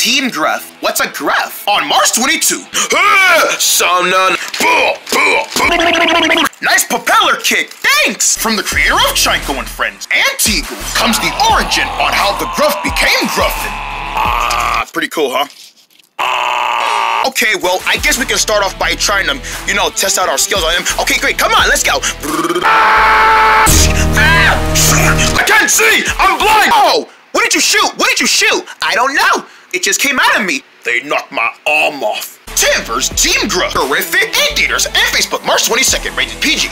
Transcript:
Team Gruff. What's a Gruff? On March 22. Samnan. Nice propeller kick, thanks! From the creator of Chico and Friends, and Antigua, comes the origin on how the Gruff became Gruffin. Ah, pretty cool, huh? Ah. Okay, well, I guess we can start off by trying to, you know, test out our skills on him. Okay, great, come on, let's go. Ah! Ah! I can't see! I'm blind! Oh, you shoot? I don't know. It just came out of me. They knocked my arm off. Tim vs. Team Gruff. Terrific Anteaters and Facebook, March 22nd, rated PG.